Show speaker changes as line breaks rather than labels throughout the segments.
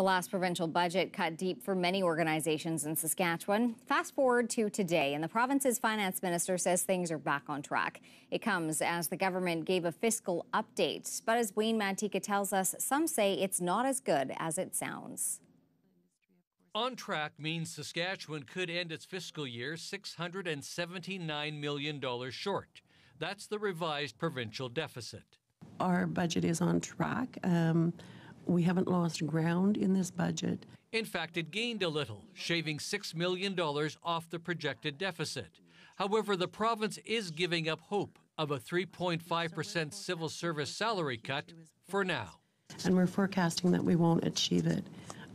The last provincial budget cut deep for many organizations in Saskatchewan. Fast forward to today, and the province's finance minister says things are back on track. It comes as the government gave a fiscal update. But as Wayne Mantyka tells us, some say it's not as good as it sounds.
On track means Saskatchewan could end its fiscal year $679 million short. That's the revised provincial deficit.
Our budget is on track. Um, we haven't lost ground in this budget.
In fact, it gained a little, shaving $6 million off the projected deficit. However, the province is giving up hope of a 3.5% civil service salary cut for now.
And we're forecasting that we won't achieve it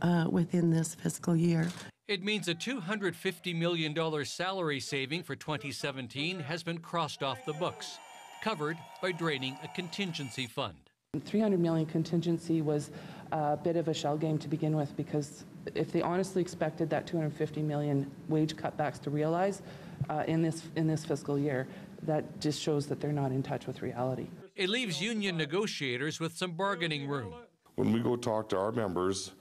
uh, within this fiscal year.
It means a $250 million salary saving for 2017 has been crossed off the books, covered by draining a contingency fund.
300 million contingency was a bit of a shell game to begin with because if they honestly expected that 250 million wage cutbacks to realize uh, in this in this fiscal year, that just shows that they're not in touch with reality.
It leaves union negotiators with some bargaining room.
When we go talk to our members,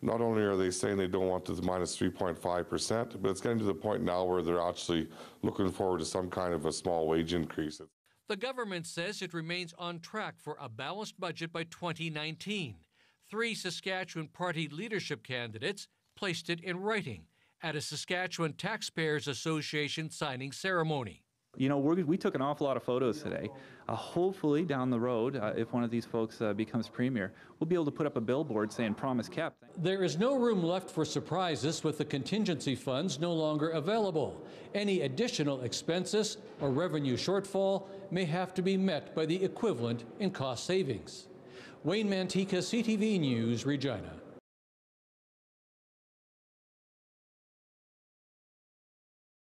not only are they saying they don't want the minus 3.5%, but it's getting to the point now where they're actually looking forward to some kind of a small wage increase.
The government says it remains on track for a balanced budget by 2019. Three Saskatchewan Party leadership candidates placed it in writing at a Saskatchewan Taxpayers Association signing ceremony.
You know, we took an awful lot of photos today. Uh, hopefully, down the road, uh, if one of these folks uh, becomes premier, we'll be able to put up a billboard saying promise kept.
There is no room left for surprises with the contingency funds no longer available. Any additional expenses or revenue shortfall may have to be met by the equivalent in cost savings. Wayne Mantyka, CTV News, Regina.